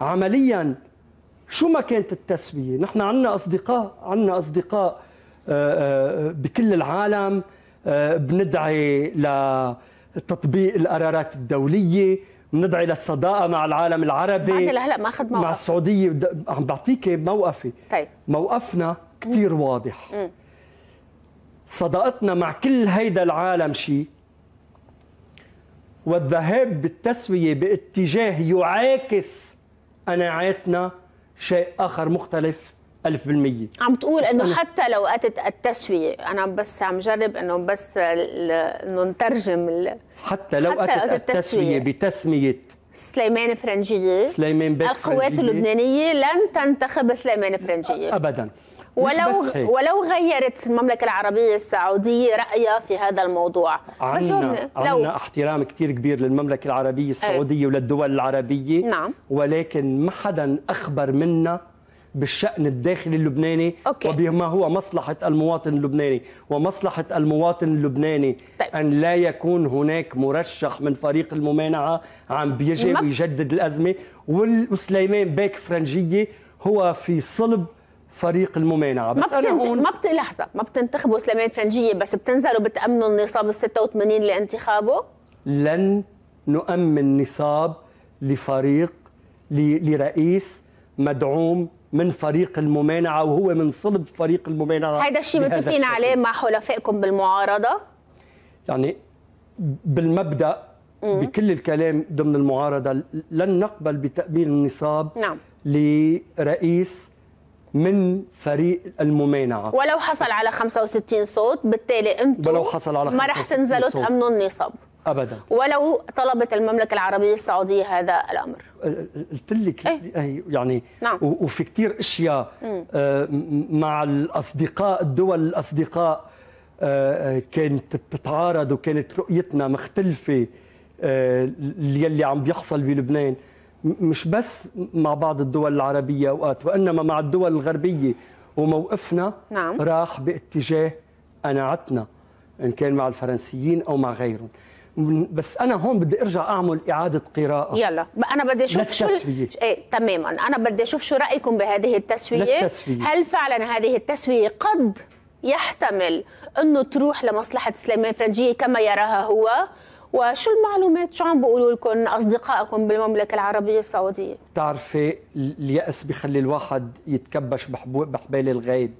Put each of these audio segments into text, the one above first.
عمليا شو ما كانت التسوية؟ نحن عندنا أصدقاء عندنا أصدقاء آه، آه، بكل العالم آه، بندعي لتطبيق القرارات الدولية بندعي للصداقة مع العالم العربي بعد لهلا ما أخذ موقف. مع السعوديه عم بعطيك موقفي. طيب. موقفنا كثير واضح. صداقتنا مع كل هيدا العالم شيء والذهاب بالتسوية باتجاه يعاكس قناعاتنا شيء آخر مختلف 1000% عم تقول إنه حتى لو أتت التسوية أنا بس عم جرب إنه بس إنه نترجم حتى لو حتى أتت التسوية. بتسمية. سليمان فرنجية. سليمان بيك القوات اللبنانية لن تنتخب سليمان فرنجية. ابدا. ولو ولو غيرت المملكة العربية السعودية رأيها في هذا الموضوع عندنا عندنا احترام كثير كبير للمملكة العربية السعودية أي. وللدول العربية نعم ولكن ما حدا أخبر منا بالشأن الداخلي اللبناني أوكي. وبما هو مصلحة المواطن اللبناني ومصلحة المواطن اللبناني طيب. أن لا يكون هناك مرشح من فريق الممانعة عم بيجي. ويجدد الأزمة وسليمان بيك فرنجية هو في صلب فريق الممانعه بس ما أنا هون ما بت... لحظة ما بتنتخبوا سليمان فرنجية بس بتنزلوا بتأمنوا النصاب ال 86 لانتخابه لن نؤمن نصاب لفريق ل... لرئيس مدعوم من فريق الممانعه وهو من صلب فريق الممانعه هذا الشيء متفقين عليه مع حلفائكم بالمعارضة؟ يعني بالمبدأ مم. بكل الكلام ضمن المعارضة لن نقبل بتأمين النصاب نعم. لرئيس من فريق الممانعه ولو حصل على 65 صوت بالتالي أنتم ولو حصل على ما رح تنزلوا تأمنوا النصاب. ابدا. ولو طلبت المملكة العربية السعودية هذا الأمر. قلت لك إيه؟ يعني نعم. وفي كثير أشياء آه مع الأصدقاء الدول الأصدقاء آه كانت بتتعارض وكانت رؤيتنا مختلفة آه اللي عم بيحصل بلبنان. مش بس مع بعض الدول العربية أوقات وإنما مع الدول الغربية. وموقفنا نعم. راح باتجاه قناعتنا إن كان مع الفرنسيين أو مع غيرهم. بس أنا هون بدي أرجع أعمل إعادة قراءة. يلا. أنا بدي أشوف شو إيه تماما. أنا بدي أشوف شو رأيكم بهذه التسوية. للتسوية. هل فعلا هذه التسوية قد يحتمل إنه تروح لمصلحة سليمان فرنجيه كما يراها هو؟ وشو المعلومات؟ شو عم بيقولوا لكم أصدقائكم بالمملكة العربية السعودية؟ بتعرفي اليأس بخلي الواحد يتكبش بحبال الغيب.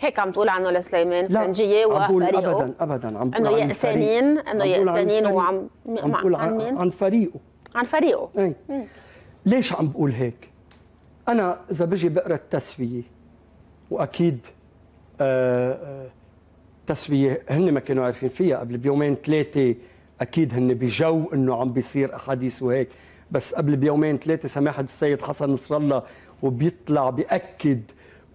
هيك عم تقول عنه لسليمان فرنجية وفريقه. ابدا ابدا عم إنه يأسانين إنه يأسانين وعم عم بقول عن, عن, عن فريقه. عن فريقه. أي. ليش عم بقول هيك؟ أنا إذا بجي بقرأ التسوية وأكيد آه, آه، تسوية هن ما كانوا عارفين فيها قبل بيومين ثلاثة أكيد هن بجو إنه عم بيصير أحاديث وهيك. بس قبل بيومين ثلاثة سماحة السيد حسن نصر الله وبيطلع بيأكد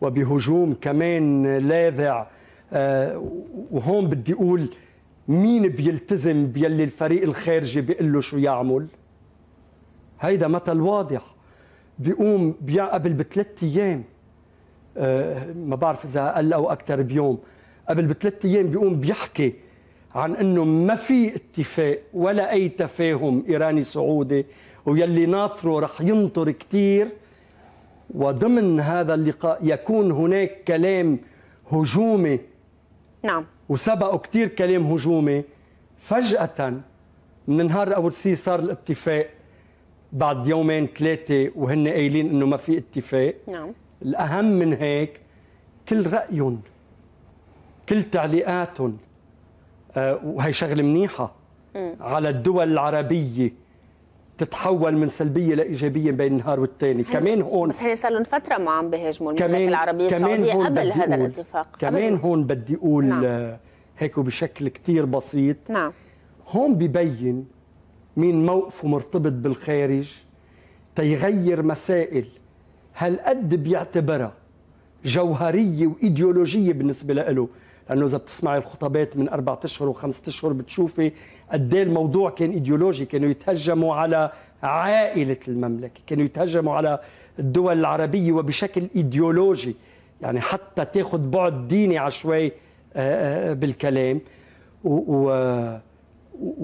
وبهجوم كمان لاذع آه وهون بدي أقول مين بيلتزم بيلي الفريق الخارجي بيقول له شو يعمل؟ هيدا مثل واضح. بيقوم قبل بثلاث أيام آه ما بعرف إذا أقل أو أكثر بيوم قبل بثلاث أيام بيقوم بيحكي عن إنه ما في اتفاق ولا أي تفاهم إيراني سعودي ويلي ناطره رح ينطر كثير وضمن هذا اللقاء يكون هناك كلام هجومي. نعم. وسبقوا كثير كلام هجومي. فجأة من نهار أول سي صار الاتفاق بعد يومين ثلاثة وهن قايلين إنه ما في اتفاق. نعم. الأهم من هيك كل رأيهم كل تعليقاتهم وهي شغلة منيحة. على الدول العربية تتحول من سلبية لإيجابية بين النهار والثاني كمان هون بس هي صار لهم فترة ما عم بيهاجموا المملكة العربية السعودية قبل هذا الاتفاق كمان هون بدي أقول نعم. آه، هيك بشكل كثير بسيط. نعم. هون ببين مين موقفه مرتبط بالخارج تيغير مسائل هل قد بيعتبرها جوهرية وإيديولوجية بالنسبة له. لأنه إذا بتسمعي الخطابات من أربع أشهر وخمسة أشهر بتشوفي قد إيه الموضوع كان إيديولوجي كانوا يتهجموا على عائلة المملكة كانوا يتهجموا على الدول العربية وبشكل إيديولوجي يعني حتى تاخذ بعد ديني عشوائي آه، آه، بالكلام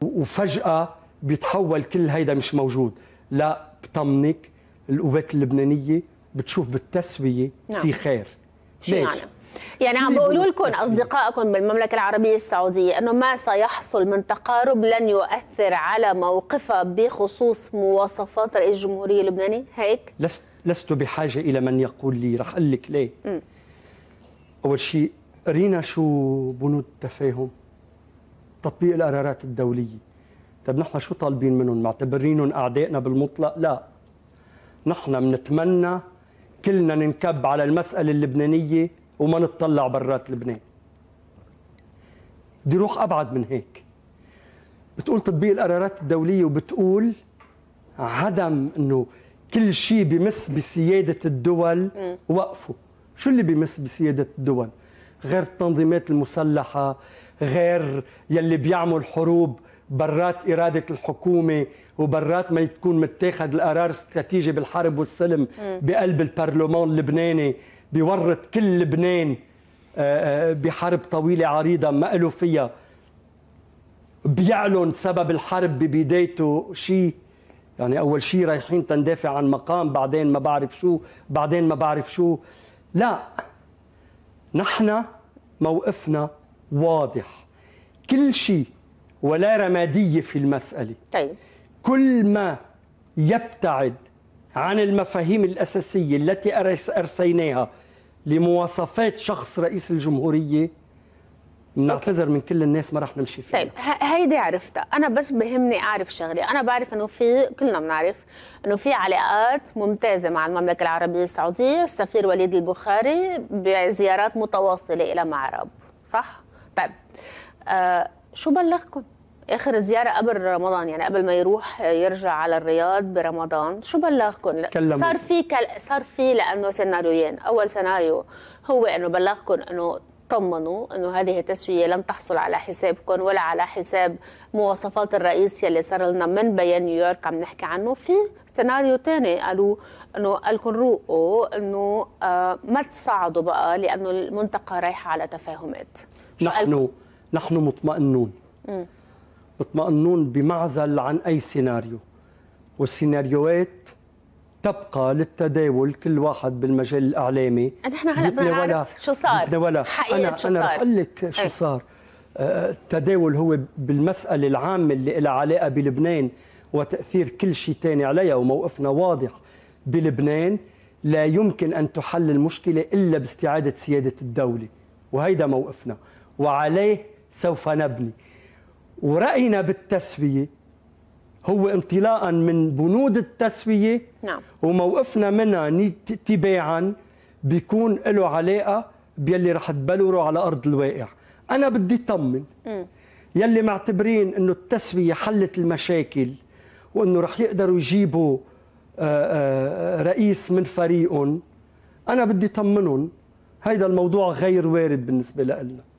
وفجأة بيتحول كل هيدا مش موجود لا بطمنك القوات اللبنانية بتشوف بالتسوية نعم. في خير شو يعني؟ يعني عم بيقولوا؟ لكم؟ أصدقائكم بالمملكة العربية السعودية إنه ما سيحصل من تقارب لن يؤثر على موقفها بخصوص مواصفات رئيس الجمهورية اللبناني هيك؟ لست لست بحاجة إلى من يقول لي رح أقول لك ليه. م. أول شيء قرينا شو بنود التفاهم تطبيق القرارات الدولية. طيب نحن شو طالبين منهم؟ معتبرينهم أعدائنا بالمطلق؟ لا. نحن بنتمنى كلنا ننكب على المسألة اللبنانية وما نتطلع برات لبنان. بدي روح أبعد من هيك. بتقول تطبيق القرارات الدولية وبتقول عدم إنه كل شيء بمس بسيادة الدول وقفوا شو اللي بمس بسيادة الدول؟ غير التنظيمات المسلحة غير يلي بيعمل حروب برات إرادة الحكومة وبرات ما تكون متاخد القرار الاستراتيجي بالحرب والسلم بقلب البرلمان اللبناني. بيورط كل لبنان آه، آه، بحرب طويلة عريضة ما له فيها بيعلن سبب الحرب ببدايته شيء يعني أول شيء رايحين تندافع عن مقام بعدين ما بعرف شو بعدين ما بعرف شو. لا نحن موقفنا واضح. كل شيء ولا رمادية في المسألة. طيب. كل ما يبتعد عن المفاهيم الأساسية التي أرس- أرسيناها لمواصفات شخص رئيس الجمهورية بنعتذر من كل الناس ما رح نمشي فيها. طيب هيدي عرفتها. أنا بس بهمني أعرف شغله أنا بعرف إنه في كلنا بنعرف إنه في علاقات ممتازة مع المملكة العربية السعودية السفير وليد البخاري بزيارات متواصلة إلى معرب صح؟ طيب آه شو بلغكم؟ آخر زيارة قبل رمضان يعني قبل ما يروح يرجع على الرياض برمضان. شو بلغكم كلموا. صار في كل... صار في لأنه سيناريوين. أول سيناريو هو إنه بلغكم إنه طمنوا إنه هذه التسوية لن تحصل على حسابكم ولا على حساب مواصفات الرئيس يلي صار لنا من بيان نيويورك عم نحكي عنه. في سيناريو ثاني قالوا إنه قالكم روقوا إنه آه ما تصعدوا بقى لأنه المنطقة رايحة على تفاهمات؟ نحن نحن مطمئنون. مطمئنون بمعزل عن أي سيناريو والسيناريوهات تبقى للتداول كل واحد بالمجال الإعلامي نحن هلا بدنا نعرف شو صار. بيتناولها. حقيقة أنا شو أنا رح. أقول لك شو إيه. صار آه، التداول هو بالمسألة العامة اللي لها علاقة بلبنان وتأثير كل شيء ثاني عليها وموقفنا واضح بلبنان لا يمكن أن تحل المشكلة إلا باستعادة سيادة الدولة وهيدا موقفنا وعليه سوف نبني ورأينا بالتسوية. هو انطلاقا من بنود التسوية. نعم. وموقفنا منها تباعا بيكون له علاقة بيلي رح تبلوره على أرض الواقع. أنا بدي طمن. يلي معتبرين أنه التسوية حلت المشاكل وأنه رح يقدروا يجيبوا آه، آه، رئيس من فريقهم أنا بدي طمنهم. هيدا الموضوع غير وارد بالنسبة لنا.